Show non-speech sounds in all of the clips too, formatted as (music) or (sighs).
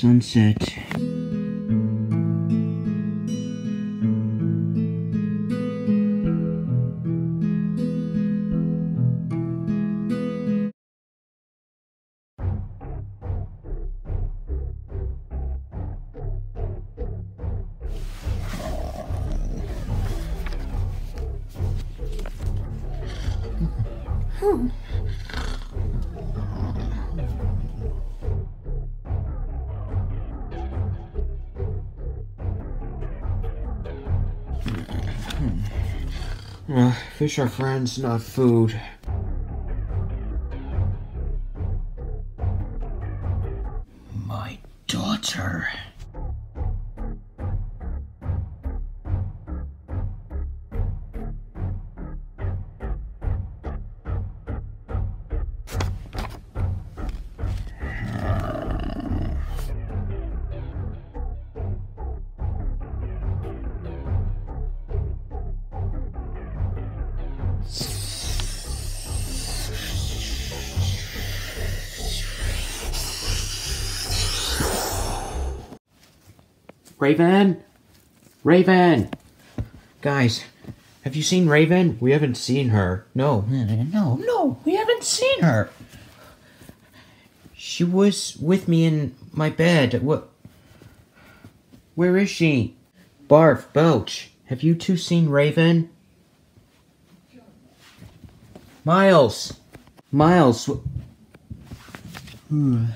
Sunset. Hmm. Uh, fish are friends, not food. Raven? Raven! Guys, have you seen Raven? We haven't seen her. No, no, no, we haven't seen her. She was with me in my bed. What? Where is she? Barf, Belch, have you two seen Raven? Miles! Miles! Hmm.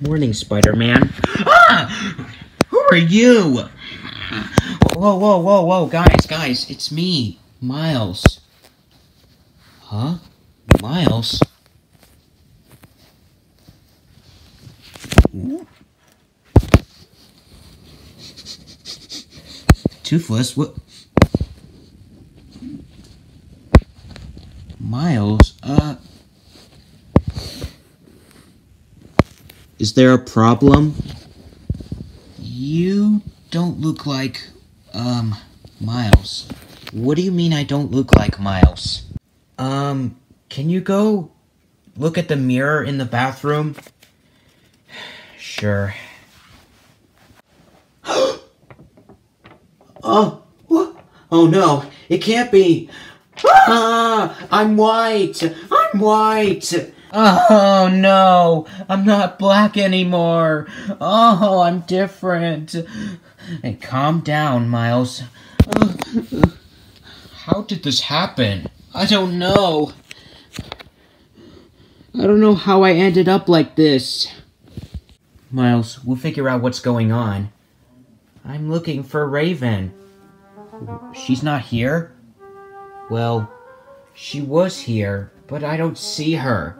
Morning, Spider-Man. (gasps) Ah! Are you? Whoa, whoa, whoa, whoa, guys, guys, it's me, Miles. Huh? Miles? Toothless, what? Miles, uh. Is there a problem? Don't look like, um, Miles. What do you mean I don't look like Miles? Um, can you go look at the mirror in the bathroom? (sighs) Sure. oh, (gasps) what? Oh no, it can't be. Ah, I'm white. I'm white. Oh no, I'm not black anymore. Oh, I'm different. Hey, calm down, Miles. How did this happen? I don't know. I don't know how I ended up like this. Miles, we'll figure out what's going on. I'm looking for Raven. She's not here? Well, she was here, but I don't see her.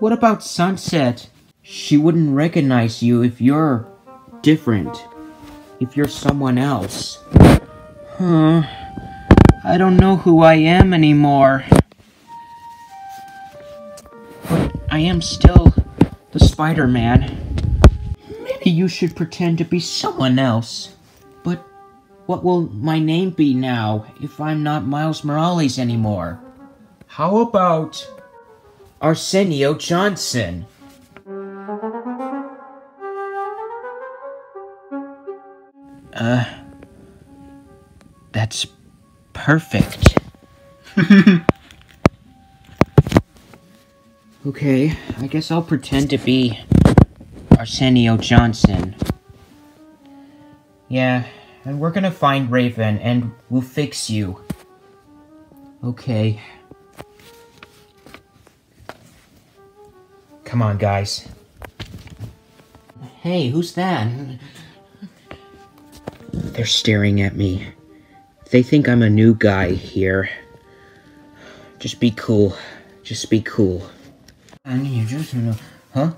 What about Sunset? She wouldn't recognize you if you're different. If you're someone else. Huh. I don't know who I am anymore. But I am still the Spider-Man. Maybe you should pretend to be someone else. But what will my name be now if I'm not Miles Morales anymore? How about Arsenio Johnson? Uh, that's perfect. (laughs) okay, I guess I'll pretend to be Arsenio Johnson. Yeah, and we're gonna find Raven and we'll fix you. Okay. Come on, guys. Hey, who's that? They're staring at me. They think I'm a new guy here. Just be cool. Just be cool. Huh?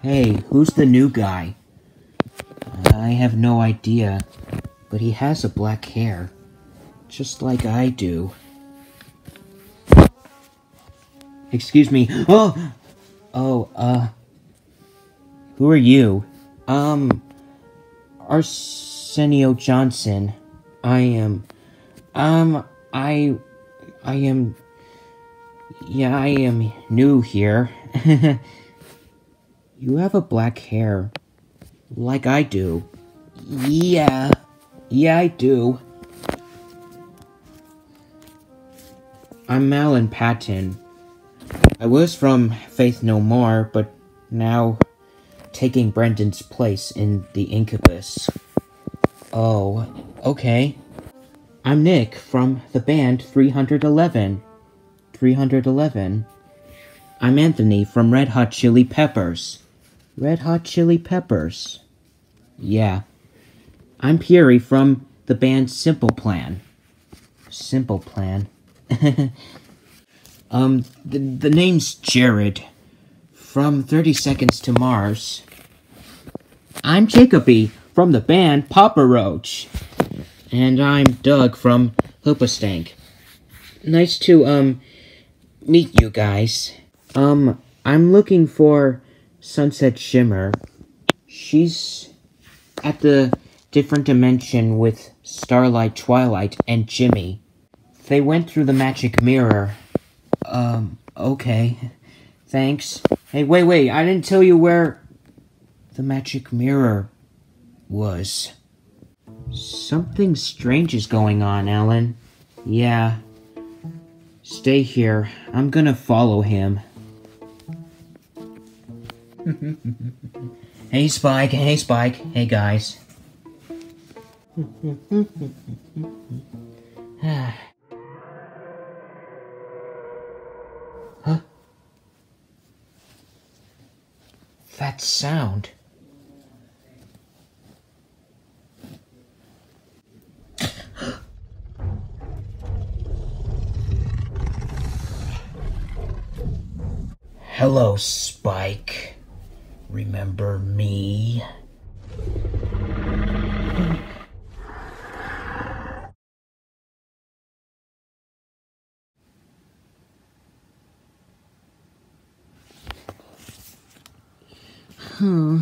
Hey, who's the new guy? I have no idea, but he has a black hair. Just like I do. Excuse me. Oh! (gasps) Oh, uh. Who are you? Um. Arsenio Johnson. I am. Um, I. I am. Yeah, I am new here. (laughs) You have a black hair. Like I do. Yeah. Yeah, I do. I'm Malin Patton. I was from Faith No More, but now taking Brendan's place in the Incubus. Oh, okay. I'm Nick from the band 311. 311. I'm Anthony from Red Hot Chili Peppers. Red Hot Chili Peppers. Yeah. I'm Puri from the band Simple Plan. Simple Plan. (laughs) um, the, the name's Jared. From 30 Seconds to Mars. I'm Jacoby from the band Papa Roach. And I'm Doug from Hoobastank. Nice to, um, meet you guys. Um, I'm looking for Sunset Shimmer. She's at the different dimension with Starlight, Twilight, and Jimmy. They went through the magic mirror. Um, okay. Thanks. Hey, wait, wait, I didn't tell you where the magic mirror was. Something strange is going on, Alan. Yeah. Stay here. I'm gonna follow him. (laughs) hey, Spike. Hey, Spike. Hey, guys. (sighs) huh? That sound. Hello, Spike. Remember me? Hmm.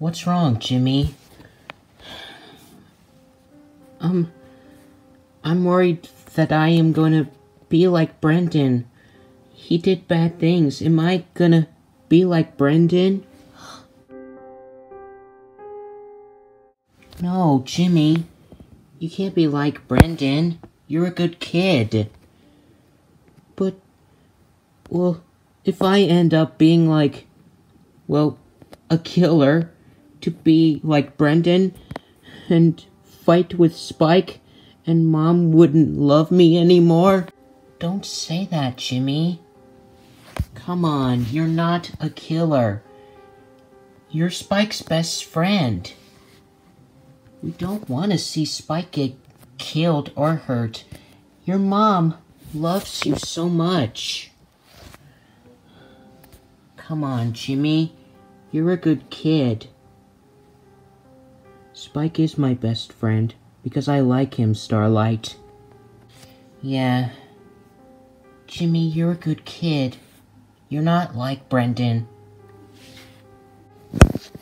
What's wrong, Jimmy? Um, I'm worried that I am going to be like Brendan. He did bad things. Am I gonna be like Brendan? No, Jimmy. You can't be like Brendan. You're a good kid. But, well, if I end up being like, well, a killer, to be like Brendan, and fight with Spike, and Mom wouldn't love me anymore? Don't say that, Jimmy. Come on, you're not a killer. You're Spike's best friend. We don't want to see Spike get killed or hurt. Your mom loves you so much. Come on, Jimmy. You're a good kid. Spike is my best friend because I like him, Starlight. Yeah. Jimmy, you're a good kid. You're not like Brendan.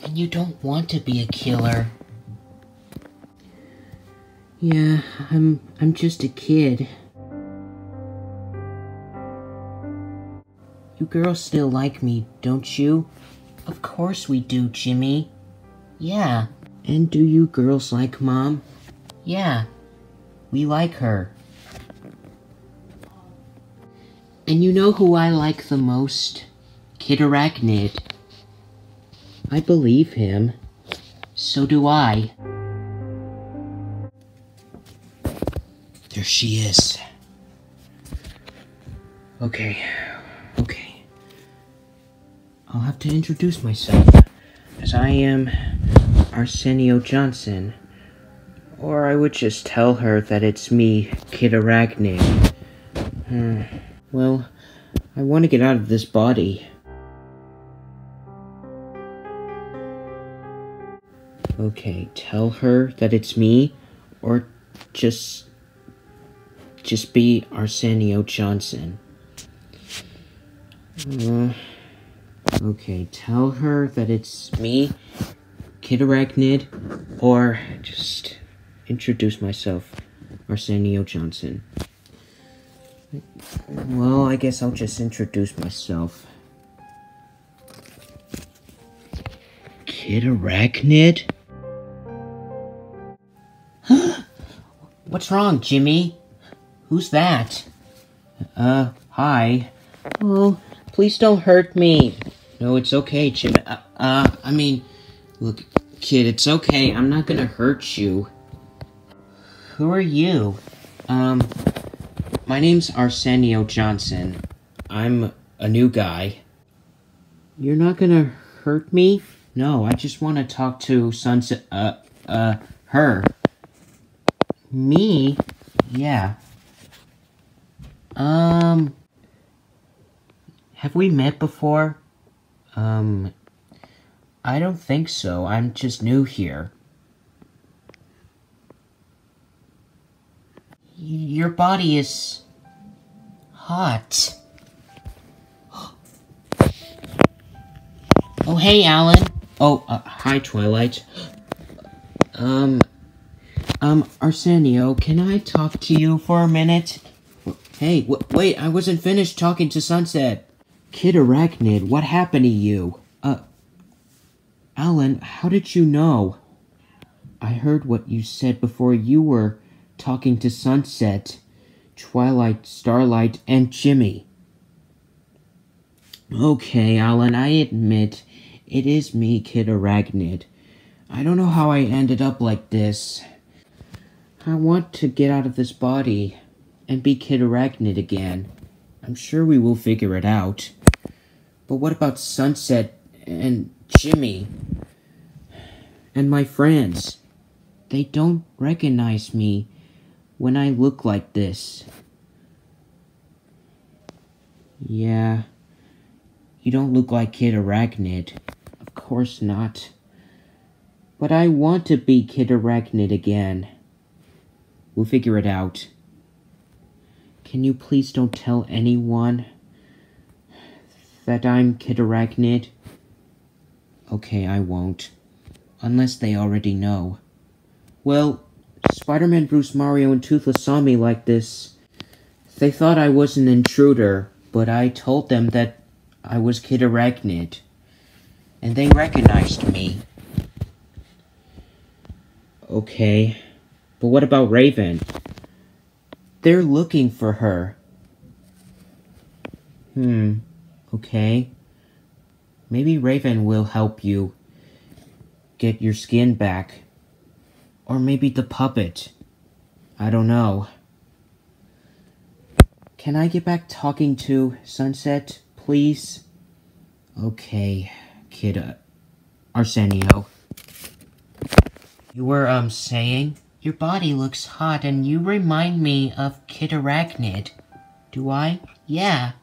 And you don't want to be a killer. Yeah, I'm I'm just a kid. You girls still like me, don't you? Of course we do, Jimmy. Yeah. And do you girls like Mom? Yeah. We like her. And you know who I like the most? Kid Arachnid. I believe him. So do I. There she is. Okay, okay. I'll have to introduce myself, as I am Arsenio Johnson. Or I would just tell her that it's me, Kid Arachnid. Hmm. Well, I want to get out of this body. Okay, tell her that it's me, or just... just be Arsenio Johnson. Uh, okay, tell her that it's me, Kid Arachnid, or just introduce myself, Arsenio Johnson. Well, I guess I'll just introduce myself. Kid Arachnid? What's wrong, Jimmy? Who's that? Uh, hi. Oh, please don't hurt me. No, it's okay, Jimmy. Uh, uh, I mean, look, kid, it's okay. I'm not gonna hurt you. Who are you? Um, my name's Arsenio Johnson. I'm a new guy. You're not gonna hurt me? No, I just want to talk to Sunset, uh, uh, her. Me? Yeah. Um, have we met before? Um, I don't think so. I'm just new here. Your body is hot. Oh, hey, Alan. Oh, uh, hi, Twilight. Um, um, Arsenio, can I talk to you for a minute? Hey, wait, I wasn't finished talking to Sunset. Kid Arachnid, what happened to you? Uh, Alan, how did you know? I heard what you said before you were talking to Sunset, Twilight, Starlight, and Jimmy. Okay, Alan, I admit it is me, Kid Arachnid. I don't know how I ended up like this. I want to get out of this body and be Kid Arachnid again. I'm sure we will figure it out. But what about Sunset and Jimmy? And my friends? They don't recognize me when I look like this. Yeah, you don't look like Kid Arachnid Of course not. But I want to be Kid Arachnid again. We'll figure it out. Can you please don't tell anyone that I'm Kid Arachnid? Okay, I won't. Unless they already know. Well, Spider-Man, Bruce, Mario, and Toothless saw me like this. They thought I was an intruder, but I told them that I was Kid Arachnid and they recognized me. Okay, but what about Raven? They're looking for her. Hmm, okay. Maybe Raven will help you get your skin back. Or maybe the puppet. I don't know. Can I get back talking to Sunset, please? Okay kid Arsenio. You were, um, saying? Your body looks hot and you remind me of Kid Arachnid. Do I? Yeah.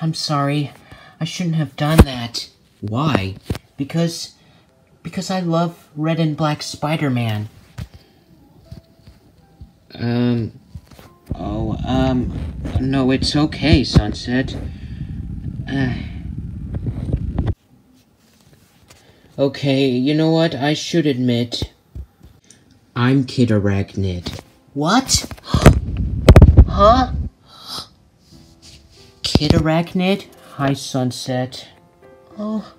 I'm sorry. I shouldn't have done that. Why? Because... Because I love Red and Black Spider-Man. Um, oh, um, no, it's okay, Sunset. Uh, okay, you know what? I should admit. I'm Kid Arachnid. What? (gasps) huh? Kid Arachnid? Hi, Sunset. Oh,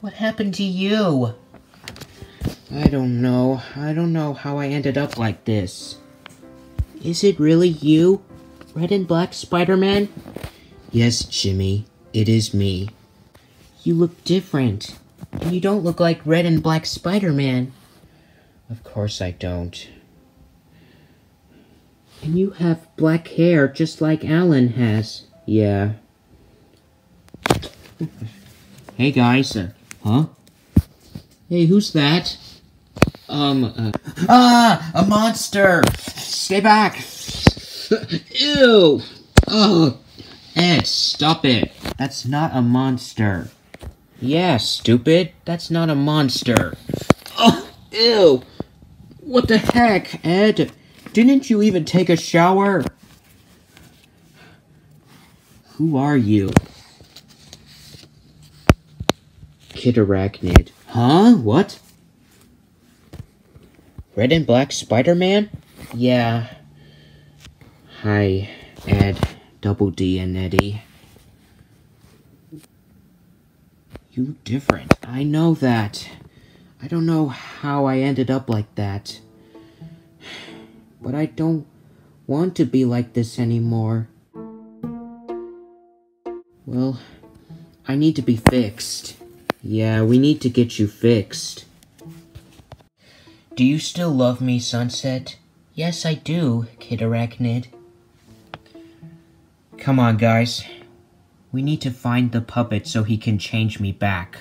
what happened to you? I don't know. I don't know how I ended up like this. Is it really you? Red and Black Spider-Man? Yes, Jimmy. It is me. You look different. And you don't look like Red and Black Spider-Man. Of course I don't. And you have black hair just like Alan has. Yeah. hey guys, uh, huh? Hey, who's that? Um, uh, ah, a monster! Stay back! (laughs) Ew! Oh, Ed, stop it. That's not a monster. Yeah, stupid. That's not a monster. Oh, ew! What the heck, Ed? Didn't you even take a shower? Who are you? Kid Arachnid. Huh? What? Red and Black Spider-Man? Yeah. Hi, Ed, Double D, and Eddy. You different. I know that. I don't know how I ended up like that. But I don't want to be like this anymore. Well, I need to be fixed. Yeah, we need to get you fixed. Do you still love me, Sunset? Yes, I do, Kid Arachnid. Come on, guys. We need to find the puppet so he can change me back.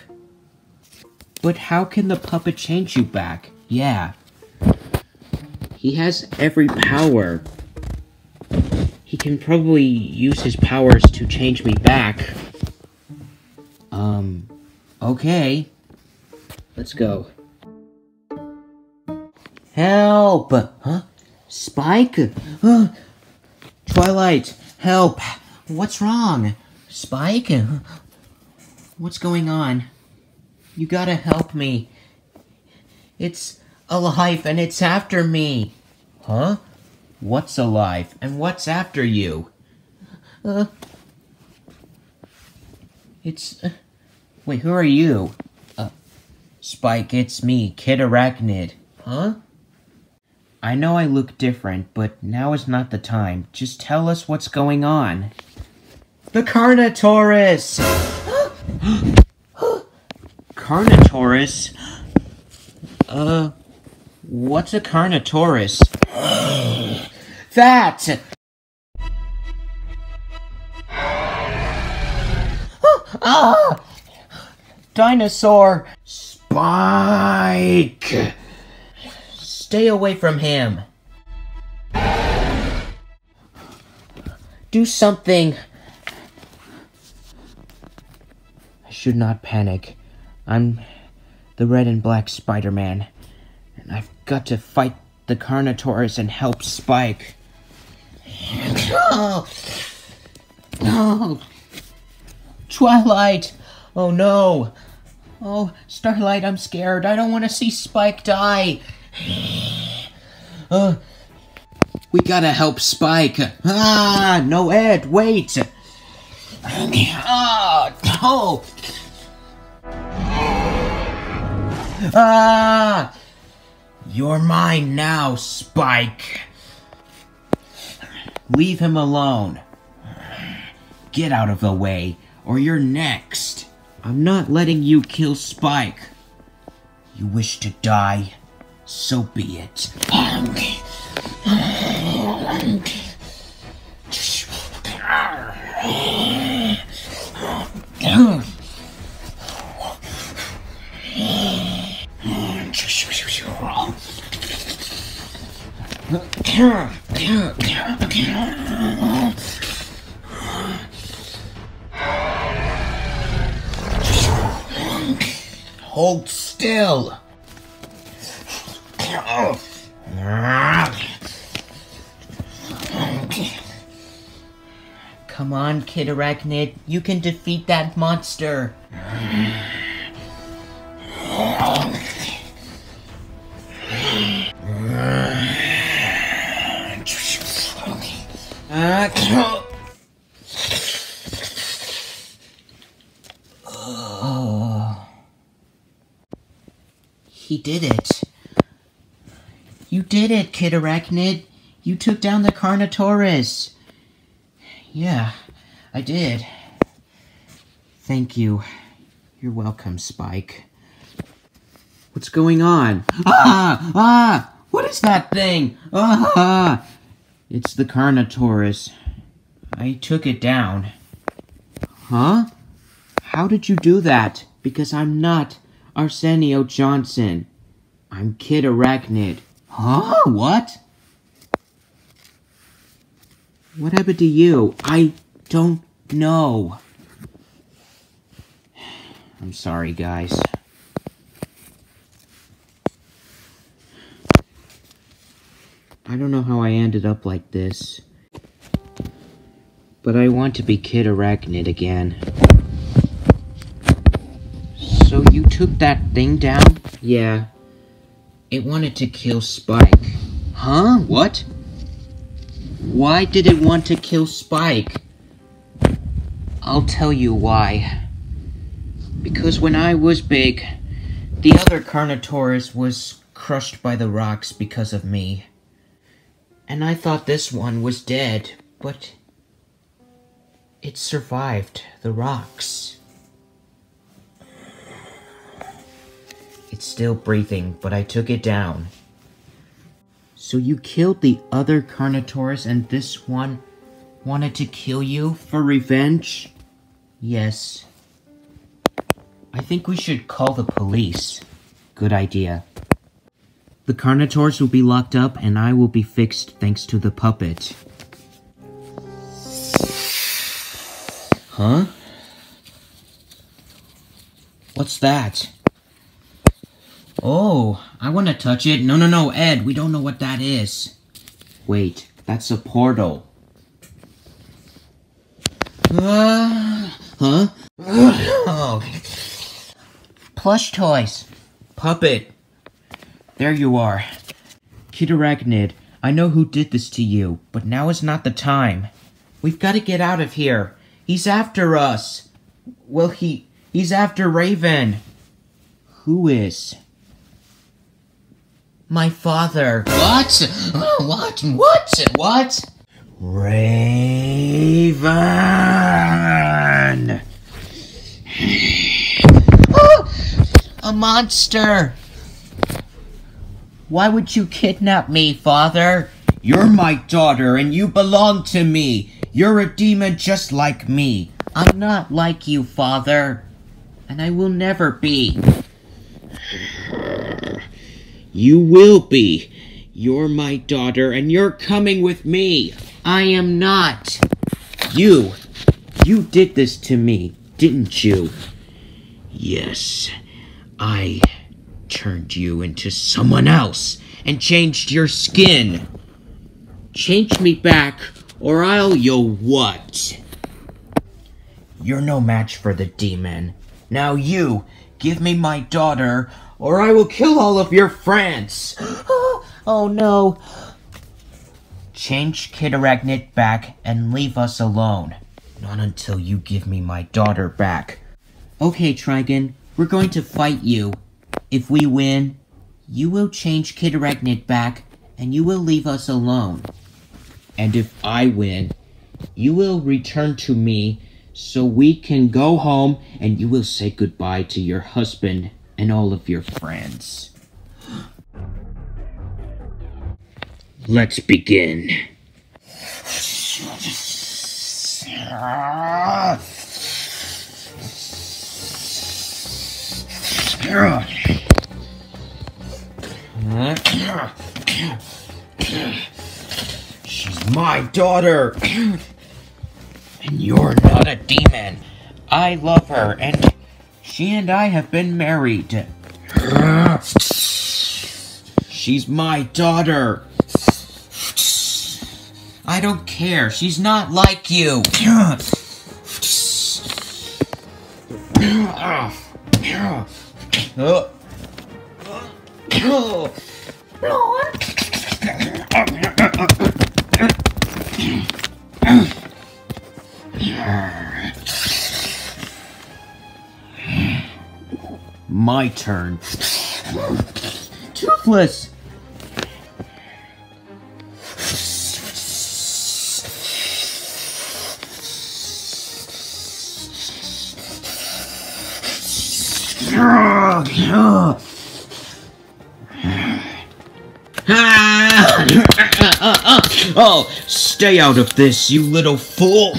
But how can the puppet change you back? Yeah. He has every power. He can probably use his powers to change me back. Um, okay. Let's go. Help! Huh? Spike? Uh, Twilight, help! What's wrong? Spike? What's going on? You gotta help me. It's alive and it's after me. Huh? What's alive and what's after you? Uh, it's. Uh, wait, who are you? Uh, Spike, it's me, Kid Arachnid. Huh? I know I look different, but now is not the time. Just tell us what's going on. The Carnotaurus! (gasps) Carnotaurus? Uh, what's a Carnotaurus? (gasps) that! (gasps) ah! Dinosaur! Spike! Stay away from him. Do something. I should not panic. I'm the red and black Spider-Man. And I've got to fight the Carnotaurus and help Spike. (gasps) Twilight! Oh no! Oh, Starlight, I'm scared. I don't want to see Spike die. Uh, we gotta help Spike. Ah, no, Ed, wait. Ah, oh. Ah, you're mine now, Spike. Leave him alone. Get out of the way, or you're next. I'm not letting you kill Spike. You wish to die? So be it. (laughs) Hold still. Come on, Kid Arachnid. You can defeat that monster. He did it. You did it, Kid Arachnid. You took down the Carnotaurus. Yeah, I did. Thank you. You're welcome, Spike. What's going on? Ah! Ah! What is that thing? Ah! It's the Carnotaurus. I took it down. Huh? How did you do that? Because I'm not Arsenio Johnson. I'm Kid Arachnid. Huh? What? What happened to you? I don't know. I'm sorry, guys. I don't know how I ended up like this. But I want to be Kid Arachnid again. So you took that thing down? Yeah. It wanted to kill Spike. Huh? What? Why did it want to kill Spike? I'll tell you why. Because when I was big, the other Carnotaurus was crushed by the rocks because of me. And I thought this one was dead, but it survived the rocks. It's still breathing, but I took it down. So you killed the other Carnotaurus and this one wanted to kill you for revenge? Yes. I think we should call the police. Good idea. The Carnotaurus will be locked up and I will be fixed thanks to the puppet. Huh? What's that? Oh, I want to touch it. No, no, no, Ed, we don't know what that is. Wait, that's a portal. Uh, huh? oh. Plush toys. Puppet. There you are. Kid Arachnid, I know who did this to you, but now is not the time. We've got to get out of here. He's after us. Well, he... he's after Raven. Who is? My father. What? (gasps) What? What? What? Raven! Oh, a monster! Why would you kidnap me, father? You're my daughter and you belong to me. You're a demon just like me. I'm not like you, father. And I will never be. You will be. You're my daughter and you're coming with me. I am not. You. You did this to me, didn't you? Yes. I turned you into someone else and changed your skin. Change me back or I'll yo what? You're no match for the demon. Now you, give me my daughter, or I will kill all of your friends. (gasps) oh no. Change Kid Arachnid back and leave us alone. Not until you give me my daughter back. Okay, Trigon, we're going to fight you. If we win, you will change Kid Arachnid back and you will leave us alone. And if I win, you will return to me so we can go home and you will say goodbye to your husband and all of your friends. Let's begin. My daughter. (clears throat) and you're not a demon. I love her, and she and I have been married. She's my daughter. I don't care. She's not like you. (coughs) (coughs) My turn. Toothless! (laughs) oh, stay out of this, you little fool!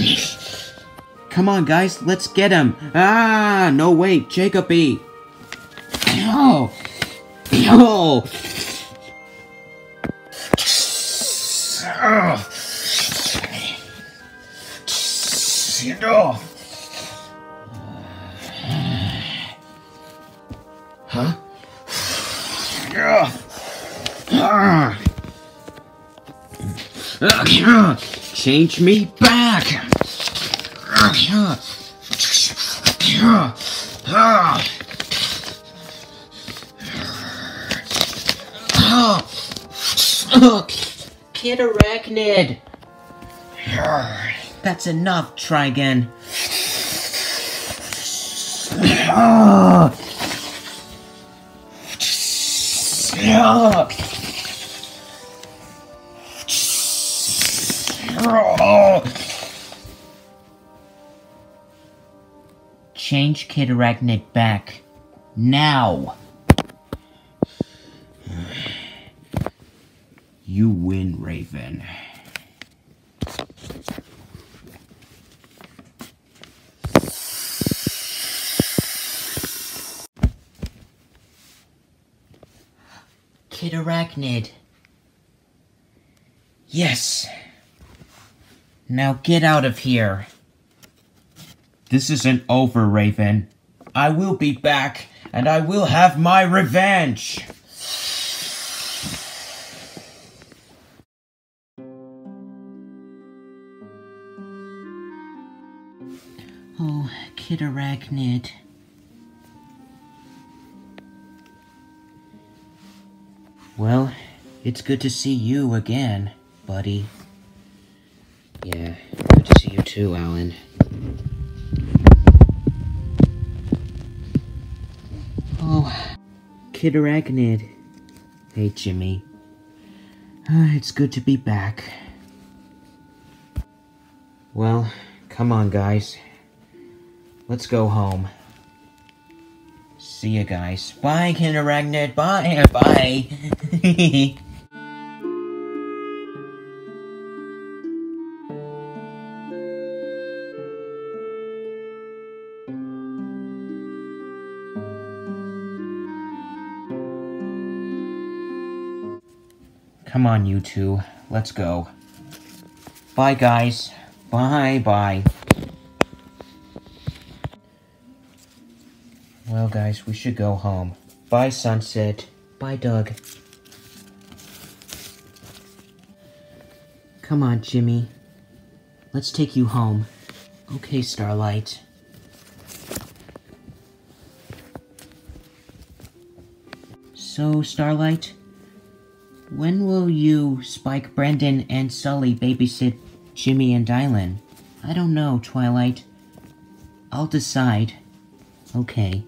Come on, guys, let's get him! Ah, no, wait, Jacoby! Oh! Oh! Oh! Huh? Change me back! Arachnid! That's enough. Try again. Change Kid Arachnid back. Now! You win, Raven. Kid Arachnid. Yes. Now get out of here. This isn't over, Raven. I will be back, and I will have my revenge! Arachnid. Well, it's good to see you again, buddy. Yeah, good to see you too, Alan. Oh, Kid Arachnid. Hey, Jimmy. Uh, it's good to be back. Well, come on, guys. Let's go home. See you guys. Bye, Arachnid. Bye. (laughs) Bye. Come on, you two. Let's go. Bye, guys. Bye, bye. Guys, we should go home. Bye, Sunset. Bye, Doug. Come on, Jimmy. Let's take you home. Okay, Starlight. So, Starlight, when will you, Spike, Brendan, and Sully babysit Jimmy and Dylan? I don't know, Twilight. I'll decide. Okay.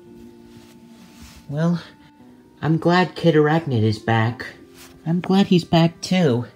Well, I'm glad Kid Arachnid is back. I'm glad he's back too.